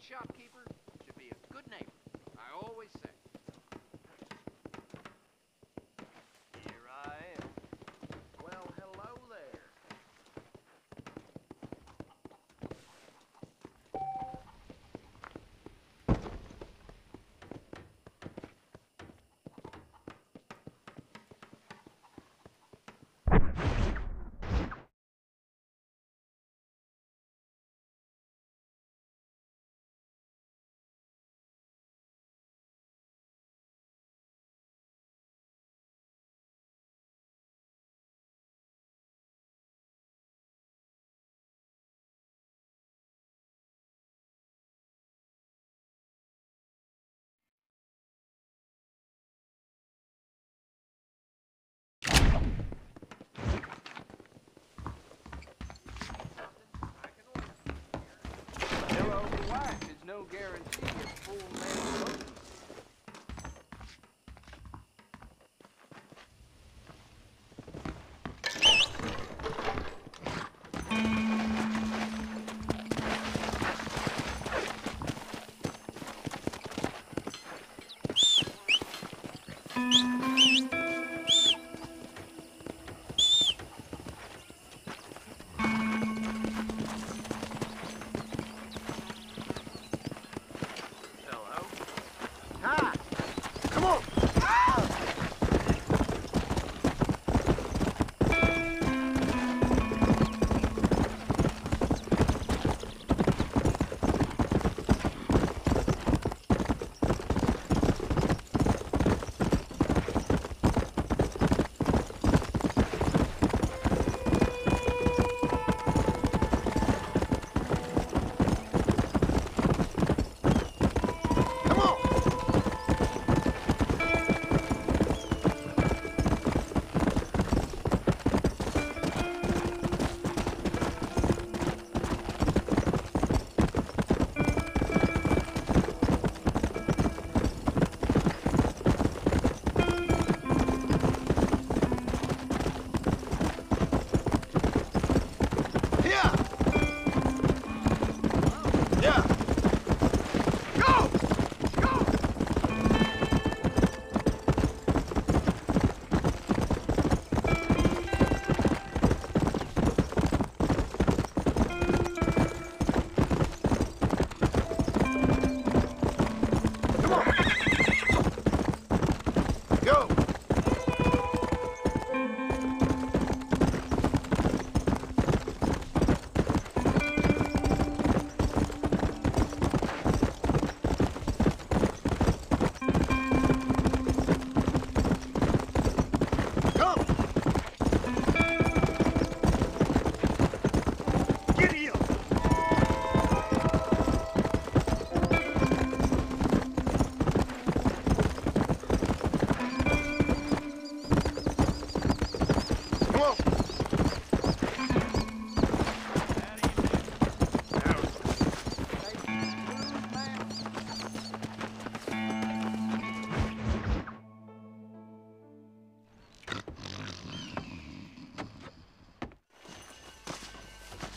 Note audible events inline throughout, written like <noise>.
shopkeeper should be a good neighbor. I always say. No guarantee of full man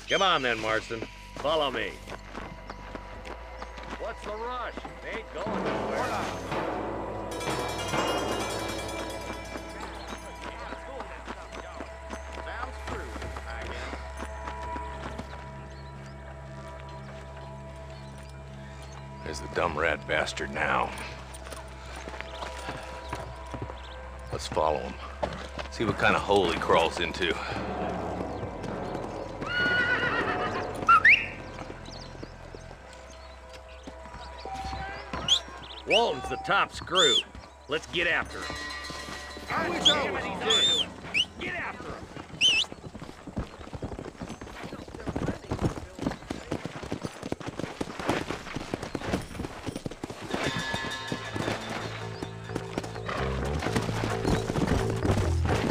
Come on then, Marston. Follow me. What's the rush? They ain't going nowhere. Sounds true, There's the dumb rat bastard now. Let's follow him. See what kind of hole he crawls into. Walton's the top screw. Let's get after him. Always, always did. Get after him.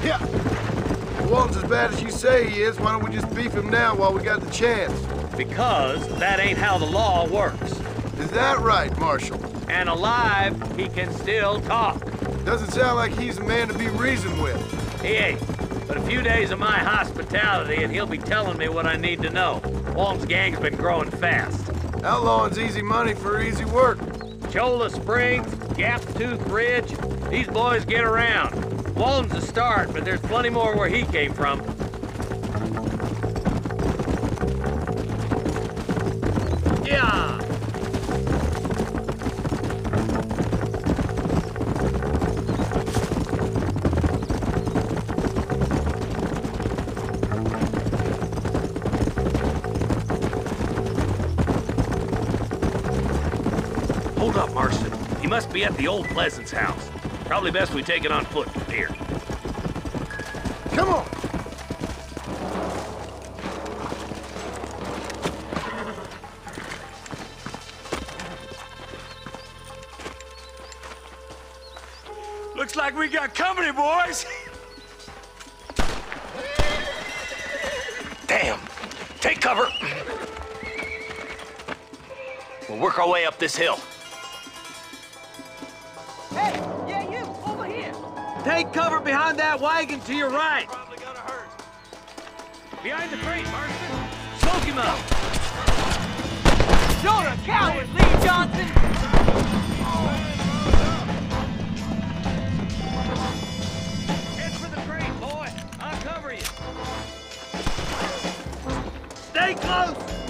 Yeah. Walton's as bad as you say he is, why don't we just beef him now while we got the chance? Because that ain't how the law works. Is that right, Marshal? And alive, he can still talk. Doesn't sound like he's a man to be reasoned with. He ain't. But a few days of my hospitality and he'll be telling me what I need to know. Walton's gang's been growing fast. Outlawing's easy money for easy work. Chola Springs, Gap Tooth Ridge, these boys get around. Walton's a start, but there's plenty more where he came from. Yeah! Hold up, Marston. He must be at the old Pleasance house. Probably best we take it on foot from here. Come on. Looks like we got company, boys. Damn! Take cover! We'll work our way up this hill. Take cover behind that wagon to your right. Probably gonna hurt. Behind the crate, Marston. Smoke him up. You're a coward, Leigh Johnson. Head for the crate, boy. I'll cover you. Stay close.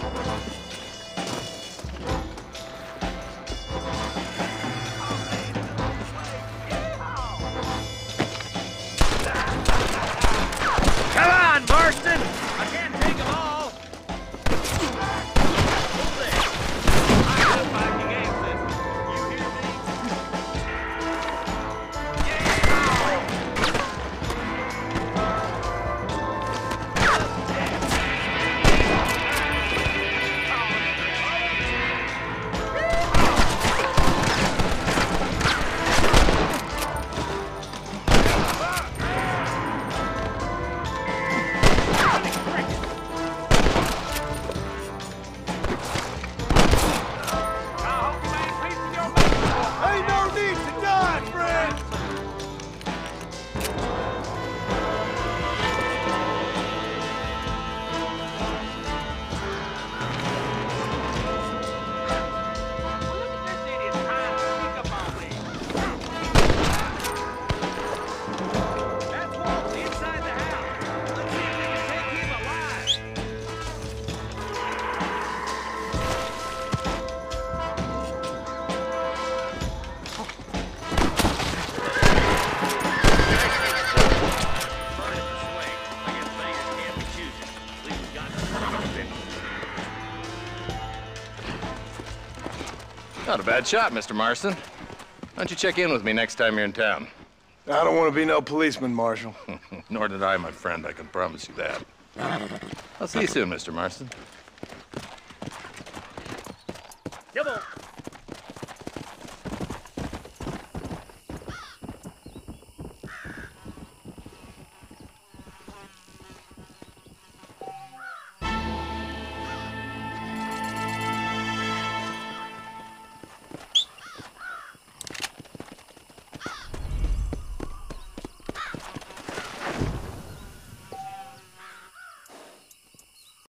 Not a bad shot, Mr. Marston. Why don't you check in with me next time you're in town? I don't want to be no policeman, Marshal. <laughs> Nor did I, my friend. I can promise you that. I'll see you soon, Mr. Marston.